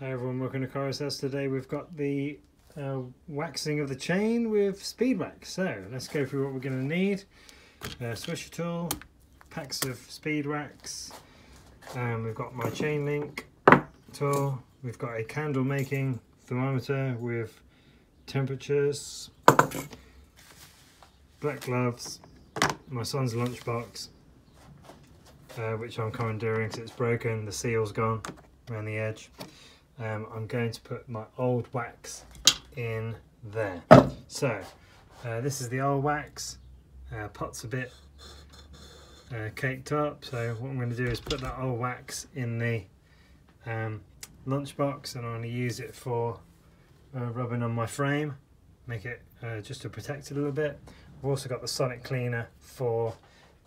Hi everyone, welcome to Kyros House. Today we've got the uh, waxing of the chain with speed wax. So let's go through what we're going to need. Uh, swisher tool, packs of speed wax, um, we've got my chain link tool, we've got a candle making thermometer with temperatures, black gloves, my son's lunchbox, uh, which I'm commandeering because it's broken, the seal's gone around the edge. Um, I'm going to put my old wax in there. So, uh, this is the old wax, uh, pot's a bit uh, caked up, so what I'm going to do is put that old wax in the um, lunchbox and I'm going to use it for uh, rubbing on my frame, make it uh, just to protect it a little bit. I've also got the sonic cleaner for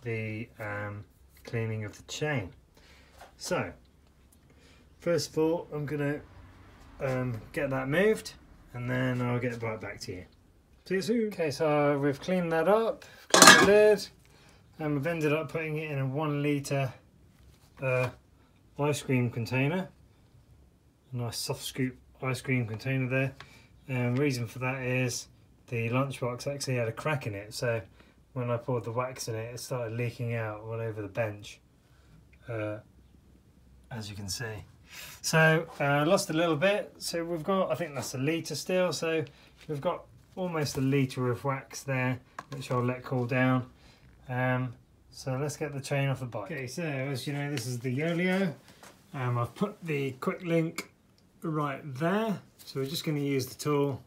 the um, cleaning of the chain. So, first of all, I'm going to um, get that moved and then I'll get right back to you. See you soon. Okay, so we've cleaned that up, cleaned the lid, and we've ended up putting it in a one litre uh, ice cream container. A nice soft scoop ice cream container there. And reason for that is the lunchbox actually had a crack in it, so when I poured the wax in it, it started leaking out all over the bench, uh, as you can see. So I uh, lost a little bit, so we've got, I think that's a litre still, so we've got almost a litre of wax there, which I'll let cool down. Um, so let's get the chain off the bike. Okay, so as you know, this is the Yoeleo. Um, I've put the quick link right there, so we're just going to use the tool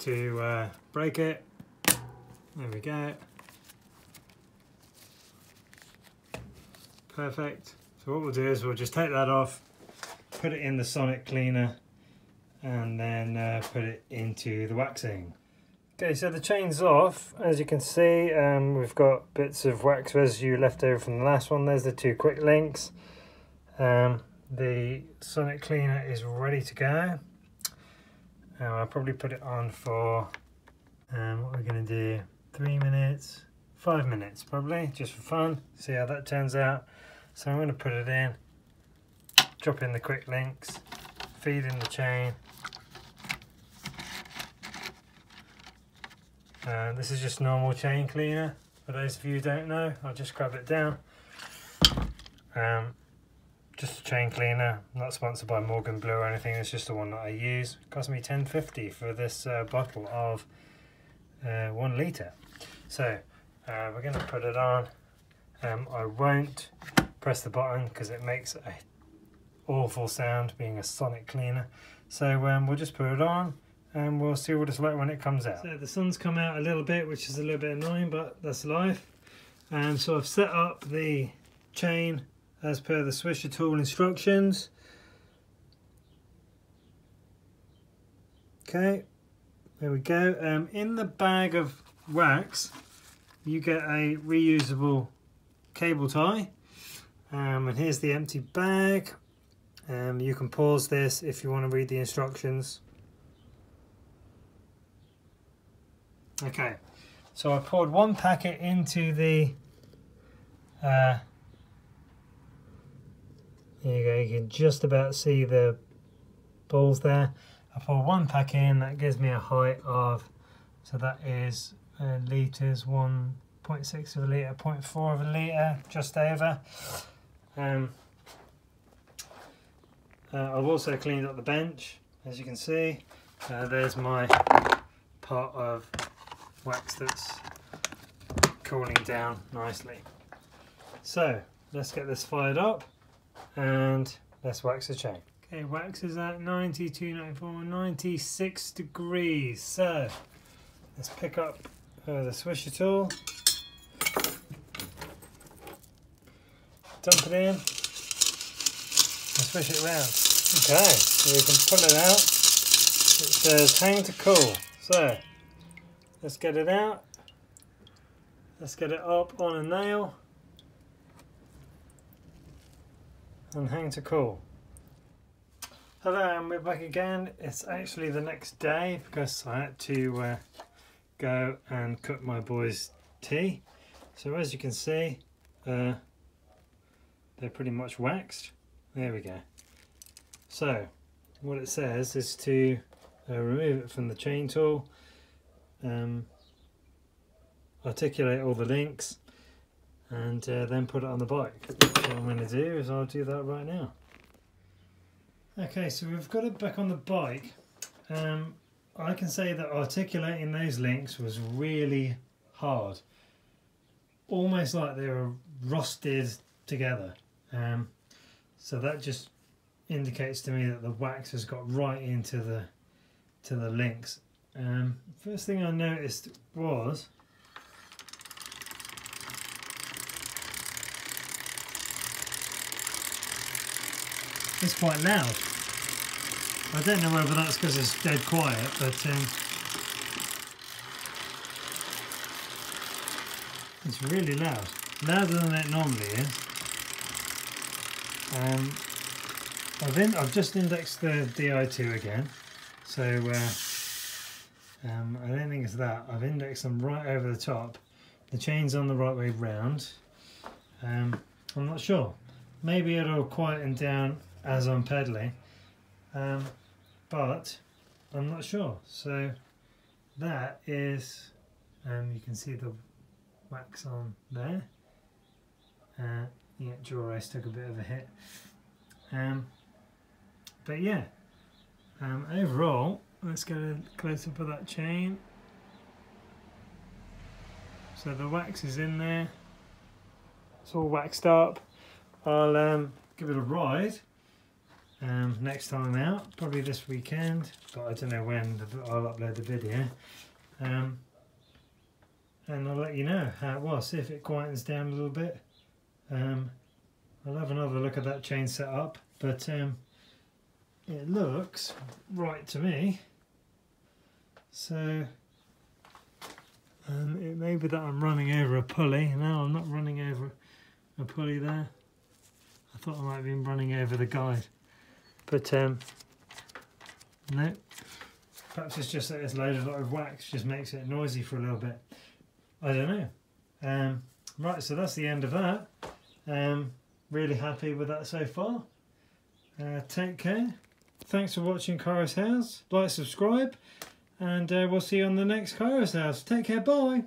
to uh, break it. There we go. Perfect. So what we'll do is we'll just take that off, put it in the sonic cleaner, and then uh, put it into the waxing. Okay, so the chain's off. As you can see, um, we've got bits of wax residue left over from the last one. There's the two quick links. Um, the sonic cleaner is ready to go. I'll probably put it on for, um, what we're going to do, three minutes, five minutes probably, just for fun. See how that turns out. So I'm going to put it in, drop in the quick links, feed in the chain. Uh, this is just normal chain cleaner. For those of you who don't know, I'll just grab it down. Um, just a chain cleaner, not sponsored by Morgan Blue or anything, it's just the one that I use. It cost me 10.50 for this uh, bottle of uh, one litre. So uh, we're going to put it on. Um, I won't press the button because it makes a awful sound being a sonic cleaner. So um, we'll just put it on and we'll see what it's like when it comes out. So the sun's come out a little bit which is a little bit annoying but that's life. And so I've set up the chain as per the swisher tool instructions. Okay, there we go. Um, in the bag of wax you get a reusable cable tie um, and here's the empty bag. Um, you can pause this if you want to read the instructions. Okay, so I poured one packet into the, uh, there you go, you can just about see the balls there. I pour one pack in, that gives me a height of, so that is uh, litres, 1.6 of a litre, 0.4 of a litre, just over. Um, uh, I've also cleaned up the bench, as you can see. Uh, there's my pot of wax that's cooling down nicely. So let's get this fired up and let's wax the chain. Okay, wax is at 92, 94, 96 degrees. So let's pick up uh, the swisher tool dump it in and swish it around. Okay, so we can pull it out. It says hang to cool. So let's get it out. Let's get it up on a nail and hang to cool. Hello and we're back again. It's actually the next day because I had to uh, go and cook my boys tea. So as you can see, uh, they're pretty much waxed. There we go. So, what it says is to uh, remove it from the chain tool, um, articulate all the links, and uh, then put it on the bike. What I'm going to do is I'll do that right now. Okay, so we've got it back on the bike. Um, I can say that articulating those links was really hard. Almost like they were rusted together. Um, so that just indicates to me that the wax has got right into the to the links. Um, first thing I noticed was it's quite loud. I don't know whether that's because it's dead quiet, but um, it's really loud. Louder than it normally is. Um, I've, in, I've just indexed the Di2 again, so uh, um, I don't think it's that. I've indexed them right over the top. The chain's on the right way round. Um, I'm not sure. Maybe it'll quieten down as I'm pedaling, um, but I'm not sure. So that is, um, you can see the wax on there. Yeah, Dura-Ace took a bit of a hit. Um, but yeah, um, overall, let's get a close up of that chain. So the wax is in there. It's all waxed up. I'll um, give it a ride um, next time out, probably this weekend, but I don't know when I'll upload the video. Um, and I'll let you know how it was, see if it quietens down a little bit. Um, I'll have another look at that chain set up, but um, it looks right to me. So um, it may be that I'm running over a pulley. No, I'm not running over a pulley there. I thought I might have been running over the guide. But um, no, perhaps it's just that it's loaded a lot of wax, just makes it noisy for a little bit. I don't know. Um, right, so that's the end of that. Um, really happy with that so far. Uh, take care. Thanks for watching Kyros House. Like, subscribe, and uh, we'll see you on the next Kyros House. Take care. Bye.